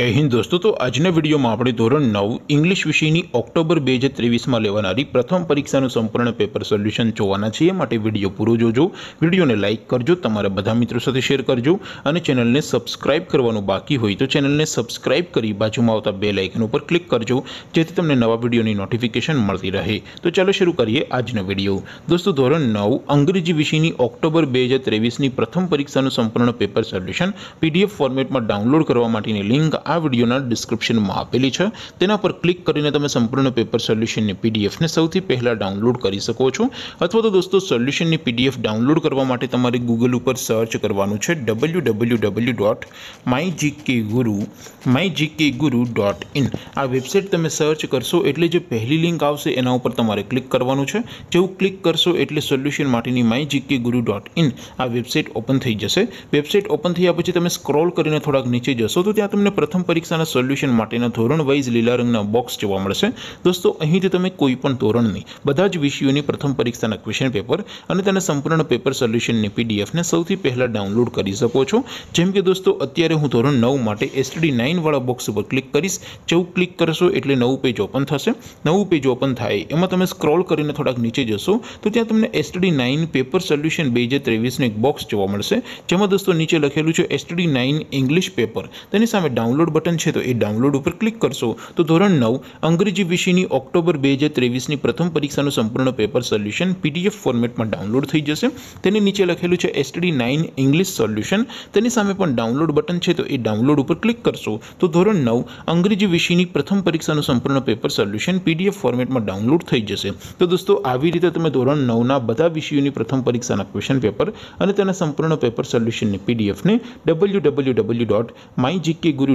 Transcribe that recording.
જય હિન્દ દોસ્તો, તો આજના વિડીયોમાં આપણે ધોરણ નવ ઇંગ્લિશ વિષયની ઓક્ટોબર બે હજાર ત્રેવીસમાં લેવાનારી પ્રથમ પરીક્ષાનું સંપૂર્ણ પેપર સોલ્યુશન જોવાના છીએ. માટે વીડિયો પૂરો જોજો. વિડીયોને લાઇક કરજો, તમારા બધા મિત્રો સાથે શેર કરજો અને ચેનલને સબસ્ક્રાઇબ કરવાનું બાકી હોય તો ચેનલને સબસ્ક્રાઇબ કરી બાજુમાં આવતા બે લાઇકન ઉપર ક્લિક કરજો, જેથી તમને નવા વિડીયોની નોટિફિકેશન મળતી રહે. તો ચાલો શરૂ કરીએ આજનો વીડિયો. દોસ્તો, ધોરણ નવ અંગ્રેજી વિષયની ઓક્ટોબર બે હજાર ત્રેવીસની પ્રથમ પરીક્ષાનું સંપૂર્ણ પેપર સોલ્યુશન પીડીએફ ફોર્મેટમાં ડાઉનલોડ કરવા માટેની લિંક આ વિડીયોના ડિસ્ક્રિપ્શનમાં આપેલી છે. તેના પર ક્લિક કરીને તમે સંપૂર્ણ પેપર સોલ્યુશનની પીડીએફને સૌથી પહેલાં ડાઉનલોડ કરી શકો છો. અથવા તો દોસ્તો સોલ્યુશનની પીડીએફ ડાઉનલોડ કરવા માટે તમારે ગૂગલ ઉપર સર્ચ કરવાનું છે W W W dot my GK Guru my GK Guru dot in આ વેબસાઇટ તમે સર્ચ કરશો એટલે જે પહેલી લિંક આવશે એના ઉપર તમારે ક્લિક કરવાનું છે. જેવું ક્લિક કરશો એટલે સોલ્યુશન માટેની my GK Guru dot in આ વેબસાઇટ ઓપન થઈ જશે. વેબસાઇટ ઓપન થયા પછી તમે સ્ક્રોલ કરીને થોડાક નીચે જશો તો ત્યાં તમને પ્રથમ પરીક્ષાના સોલ્યુશન માટેના ધોરણ વાઇઝ લીલા રંગના બોક્સ જોવા મળશે. દોસ્તો, અહીંથી તમે કોઈ પણ ધોરણની બધા જ વિષયોની પ્રથમ પરીક્ષાના ક્વેશ્ચન પેપર અને તેના સંપૂર્ણ પેપર સોલ્યુશનની પીડીએફને સૌથી પહેલાં ડાઉનલોડ કરી શકો છો. જેમ કે દોસ્તો, અત્યારે હું ધોરણ નવ માટે એસટીડી નાઇનવાળા બોક્સ ઉપર ક્લિક કરીશ. જેવું ક્લિક કરશો એટલે નવું પેજ ઓપન થશે. નવું પેજ ઓપન થાય, એમાં તમે સ્ક્રોલ કરીને થોડાક નીચે જશો, તો ત્યાં તમને એસટીડી નાઇન પેપર સોલ્યુશન બે હજાર ત્રેવીસનું એક બોક્સ જોવા મળશે. જેમાં દોસ્તો નીચે લખેલું છે એસટીડી નાઇન ઇંગ્લિશ પેપર તેની સામે ડાઉનલોડ બટન છે તો એ ડાઉનલોડ ઉપર ક્લિક કરશો. તો ધોરણ નવ, અંગ્રેજી વિષયની ઓક્ટોબર બે હજાર ત્રેવીસની પ્રથમ પરીક્ષાનું સંપૂર્ણ પેપર સોલ્યુશન પીડીએફ ફોર્મેટમાં ડાઉનલોડ થઈ જશે. તેની નીચે લખેલું છે એસટીડી નાઇન ઇંગ્લિશ સોલ્યુશન. તેની સામે પણ ડાઉનલોડ બટન છે તો એ ડાઉનલોડ ઉપર ક્લિક કરશો. તો ધોરણ નવ, અંગ્રેજી વિષયની પ્રથમ પરીક્ષાનું સંપૂર્ણ પેપર સોલ્યુશન પીડીએફ ફોર્મેટમાં ડાઉનલોડ થઈ જશે. તો દોસ્તો, આવી રીતે તમે ધોરણ નવના બધા વિષયોની પ્રથમ પરીક્ષાના ક્વેશ્ચન પેપર અને તેના સંપૂર્ણ પેપર સોલ્યુશનની પીડીએફને W W W dot my GK Guru